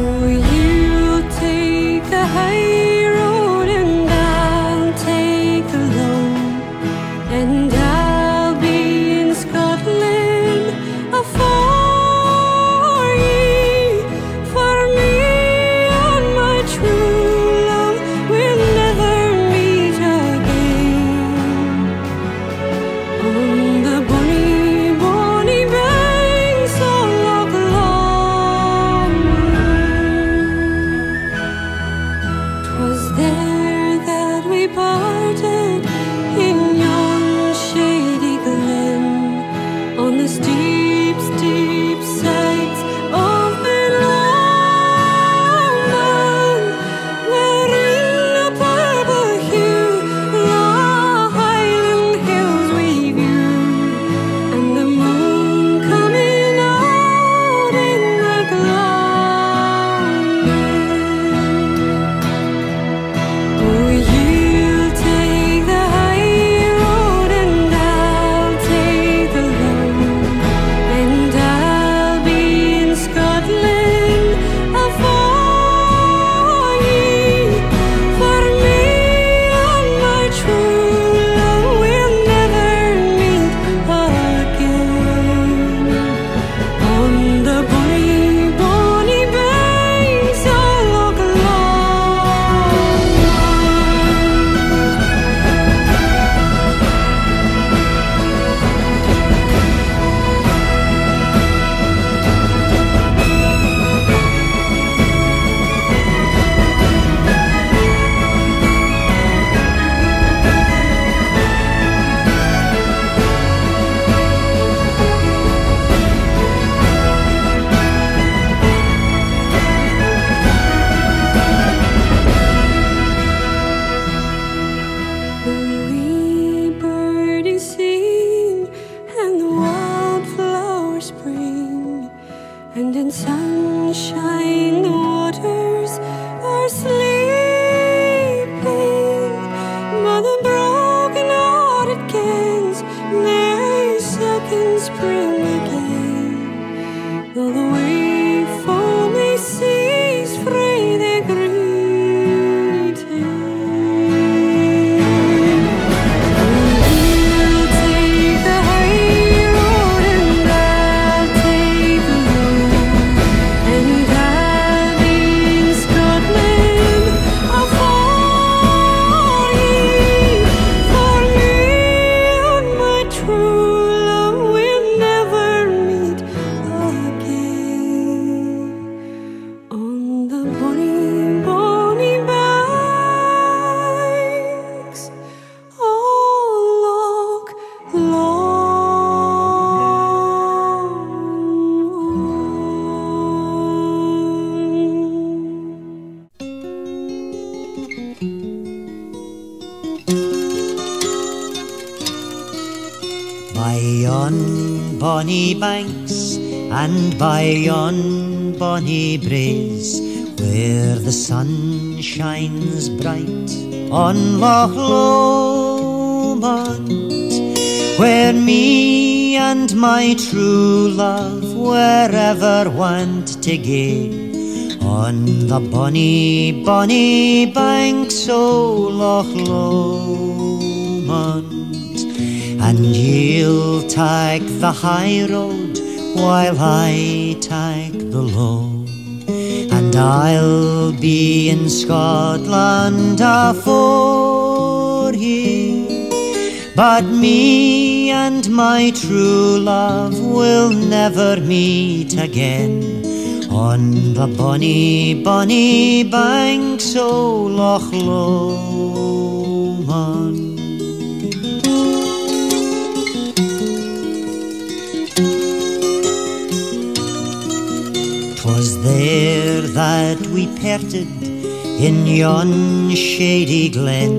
Will you take the high? bonny banks and by yon bonny braes where the sun shines bright on Loch Lomond, where me and my true love wherever want to gae. On the bonny, bonny banks o' Loch Lomond. And you'll take the high road while I take the low. And I'll be in Scotland afore he. But me and my true love will never meet again. On the bonny, bonny banks o' Loch Lomond. There that we parted in yon shady glen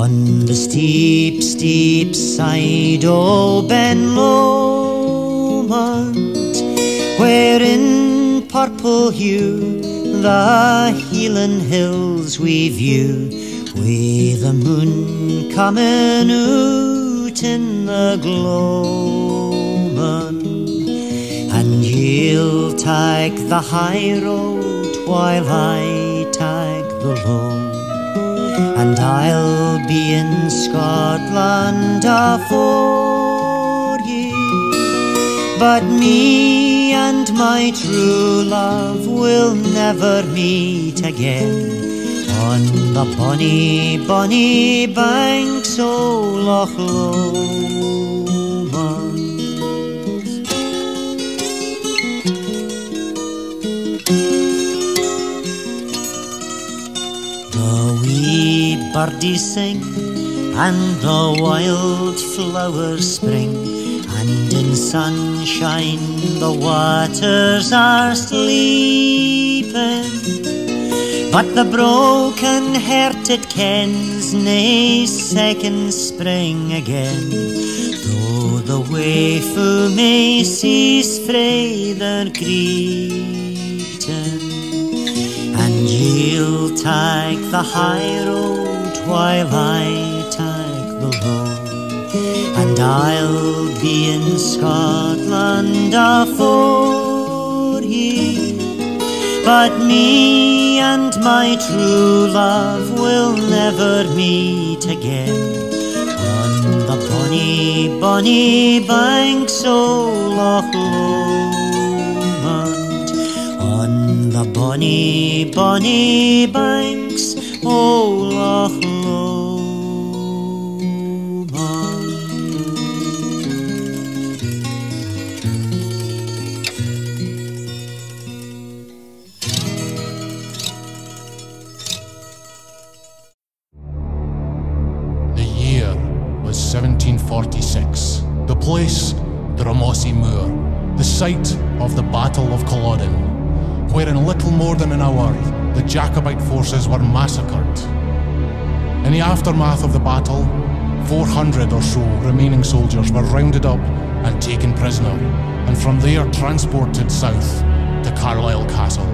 on the steep, steep side o' Ben Lomond, where in purple hue the heeling hills we view, with the moon coming out in the gloaming. And you'll take the high road while I take the low. And I'll be in Scotland afore ye. But me and my true love will never meet again on the bonny, bonny banks o' Loch Lomond. Birdies sing and the wild flowers spring, and in sunshine the waters are sleeping. But the broken hearted kens nae second spring again, though the waeful may cease frae their greeting. And you'll take the high road while I take the low. And I'll be in Scotland afore. But me and my true love will never meet again on the bonny, bonny banks o' Loch Lomond. On the bonny, bonny banks o' Loch site of the Battle of Culloden, where in little more than an hour the Jacobite forces were massacred. In the aftermath of the battle, 400 or so remaining soldiers were rounded up and taken prisoner, and from there transported south to Carlisle Castle.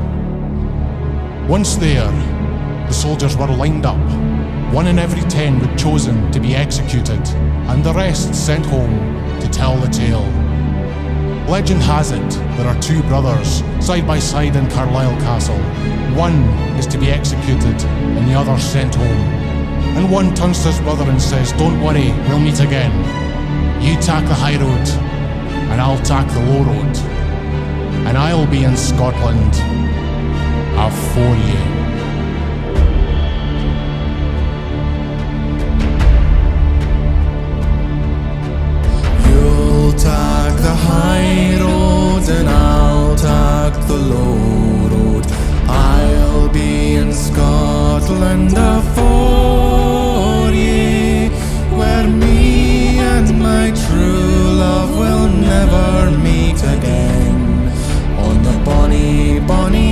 Once there, the soldiers were lined up. One in every ten were chosen to be executed, and the rest sent home to tell the tale. Legend has it there are two brothers side by side in Carlisle Castle. One is to be executed, and the other sent home. And one turns to his brother and says, Don't worry, we'll meet again. You take the high road, and I'll take the low road. And I'll be in Scotland afore you. You'll my true love will never meet again. On the bonny, bonny